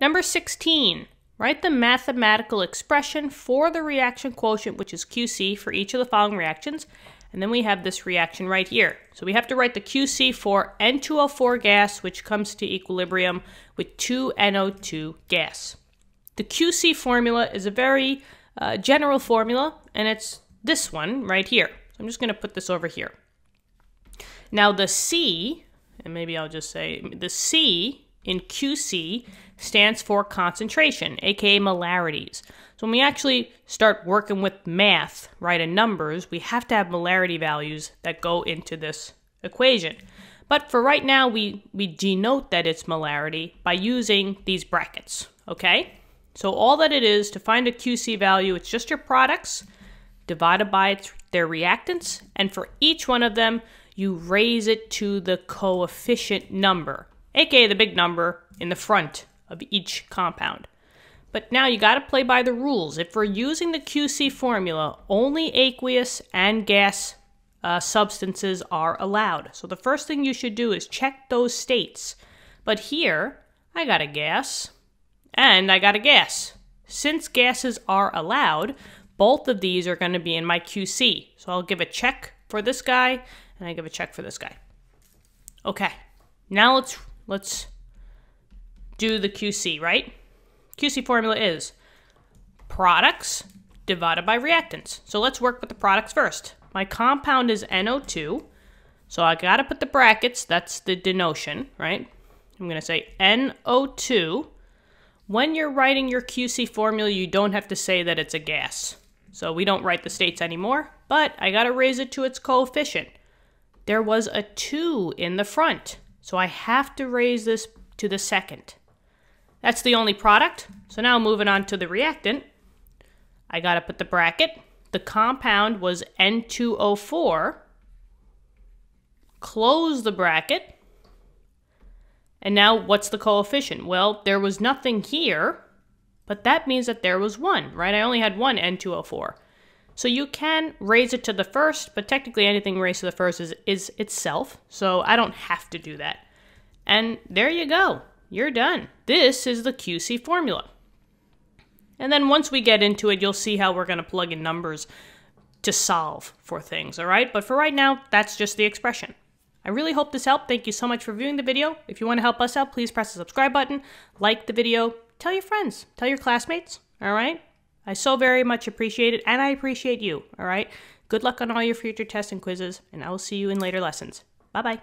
Number 16. Write the mathematical expression for the reaction quotient, which is QC, for each of the following reactions. And then we have this reaction right here. So we have to write the QC for N2O4 gas, which comes to equilibrium with 2NO2 gas. The QC formula is a very uh, general formula, and it's this one right here. So I'm just going to put this over here. Now the C, and maybe I'll just say the C in QC stands for concentration, aka molarities. So when we actually start working with math, right, and numbers, we have to have molarity values that go into this equation. But for right now, we, we denote that it's molarity by using these brackets, okay? So all that it is to find a QC value, it's just your products divided by their reactants, and for each one of them, you raise it to the coefficient number, aka the big number in the front of each compound. But now you got to play by the rules. If we're using the QC formula, only aqueous and gas uh, substances are allowed. So the first thing you should do is check those states. But here, I got a gas and I got a gas. Since gases are allowed, both of these are going to be in my QC. So I'll give a check for this guy and I give a check for this guy. Okay, now let's let's do the QC, right? QC formula is products divided by reactants. So let's work with the products first. My compound is NO2, so I gotta put the brackets, that's the denotion, right? I'm gonna say NO2. When you're writing your QC formula, you don't have to say that it's a gas. So we don't write the states anymore, but I gotta raise it to its coefficient. There was a 2 in the front, so I have to raise this to the second. That's the only product. So now moving on to the reactant, I got to put the bracket. The compound was N2O4. Close the bracket. And now what's the coefficient? Well, there was nothing here, but that means that there was one, right? I only had one N2O4. So you can raise it to the first, but technically anything raised to the first is, is itself. So I don't have to do that. And there you go you're done. This is the QC formula. And then once we get into it, you'll see how we're going to plug in numbers to solve for things, all right? But for right now, that's just the expression. I really hope this helped. Thank you so much for viewing the video. If you want to help us out, please press the subscribe button, like the video, tell your friends, tell your classmates, all right? I so very much appreciate it, and I appreciate you, all right? Good luck on all your future tests and quizzes, and I will see you in later lessons. Bye-bye.